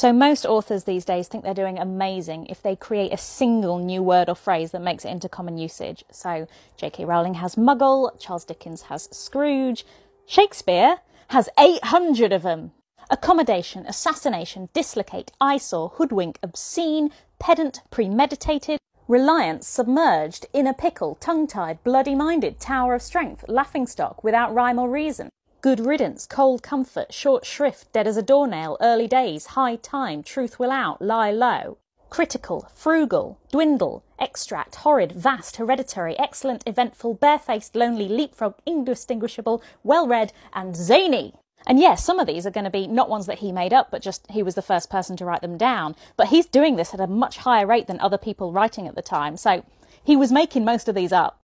So most authors these days think they're doing amazing if they create a single new word or phrase that makes it into common usage. So J.K. Rowling has muggle, Charles Dickens has Scrooge, Shakespeare has 800 of them. Accommodation, assassination, dislocate, eyesore, hoodwink, obscene, pedant, premeditated, reliance, submerged, in a pickle, tongue tied, bloody minded, tower of strength, laughing stock, without rhyme or reason. Good riddance, cold comfort, short shrift, dead as a doornail, early days, high time, truth will out, lie low. Critical, frugal, dwindle, extract, horrid, vast, hereditary, excellent, eventful, barefaced, lonely, leapfrog, indistinguishable, well read, and zany. And yes, some of these are going to be not ones that he made up, but just he was the first person to write them down. But he's doing this at a much higher rate than other people writing at the time. So he was making most of these up.